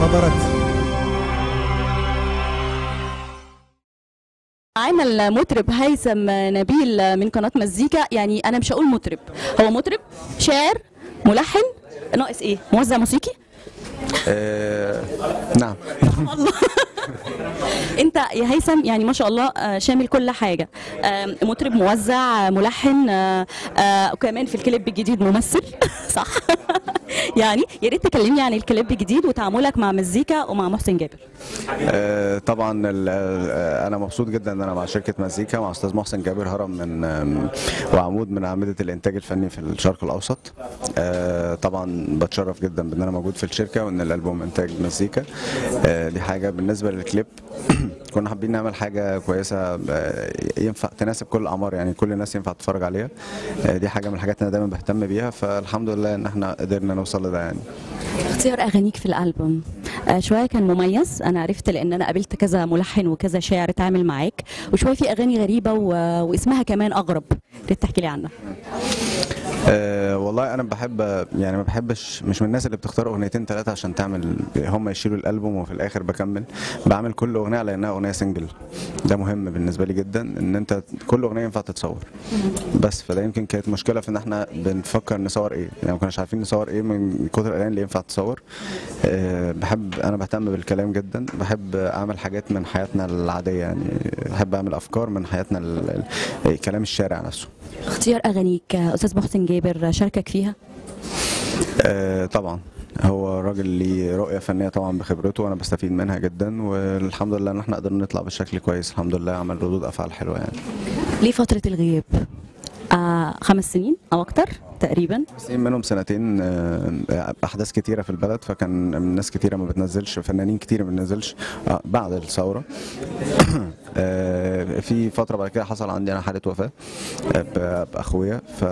خبرت معانا المطرب هيثم نبيل من قناة مزيكا. يعني أنا مش هقول مطرب. هو مطرب شاعر ملحن. ناقص إيه؟ موزع موسيقي؟ آه نعم. أنت يا هيثم يعني ما شاء الله آه، شامل كل حاجة. آه، مطرب موزع ملحن آه، آه، وكمان في الكليب الجديد ممثل. صح؟ يعني يا ريت تكلمني عن الكليب الجديد وتعاملك مع مزيكا ومع محسن جابر. آه طبعا آه، أنا مبسوط جدا إن أنا مع شركة مزيكا مع أستاذ محسن جابر هرم من آم، وعمود من أعمدة الإنتاج الفني في الشرق الأوسط. آه طبعا بتشرف جدا بإن أنا موجود في الشركة وإن الألبوم إنتاج مزيكا. آه دي حاجة بالنسبة للكليب كنا حابين نعمل حاجة كويسة آه، ينفع تناسب كل الاعمار يعني كل الناس ينفع تتفرج عليها. آه، دي حاجة من الحاجات اللي أنا دايما بهتم بيها فالحمد لله إن إحنا قدرنا نوصل لده يعني. اختيار أغانيك في الألبوم. آه، شوية كان مميز. أنا عرفت لأن أنا قابلت كذا ملحن وكذا شاعر اتعامل معاك. وشوية في أغاني غريبة و... واسمها كمان أغرب. تحكي لي عنها. أه والله أنا بحب يعني ما بحبش مش من الناس اللي بتختار أغنيتين ثلاثة عشان تعمل هم يشيلوا الألبوم وفي الآخر بكمل. بعمل كل أغنية على إنها أغنية سنجل ده مهم بالنسبة لي جدا إن أنت كل أغنية ينفع تتصور. بس فده يمكن كانت مشكلة في إن إحنا بنفكر نصور إيه. يعني ما كناش عارفين نصور إيه من كتر الأغاني اللي ينفع تصور أه بحب أنا بهتم بالكلام جدا. بحب أعمل حاجات من حياتنا العادية يعني بحب أعمل أفكار من حياتنا كلام الشارع نفسه. اختيار أغانيك أستاذ محسن جابر شاركك فيها؟ آه، طبعا. هو راجل ليه رؤية فنية طبعا بخبرته وأنا بستفيد منها جدا والحمد لله إن إحنا قدرنا نطلع بشكل كويس. الحمد لله عمل ردود أفعال حلوة يعني. ليه فترة الغياب؟ آه خمس سنين أو أكتر؟ تقريبا؟ سنين منهم سنتين آه، أحداث كتيرة في البلد فكان ناس كتيرة ما بتنزلش فنانين كتير ما بتنزلش آه، بعد الثورة. آه، في فترة بعد كده حصل عندي أنا آه، ب- بأخويا ف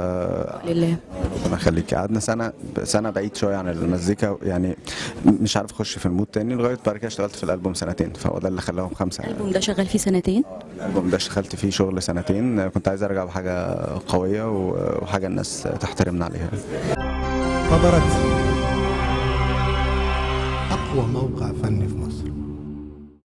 لله. ربنا يخليك. قعدنا سنة سنة بعيد شوية عن المزيكا يعني مش عارف أخش في المود تاني لغاية بعد كده اشتغلت في الألبوم سنتين فهو ده اللي خلاهم خمسة. يعني الألبوم ده شغال فيه سنتين؟ الألبوم ده اشتغلت فيه شغل سنتين كنت عايز أرجع بحاجة قوية وحاجة الناس تحترمنا عليها. خبرت أقوى موقع فني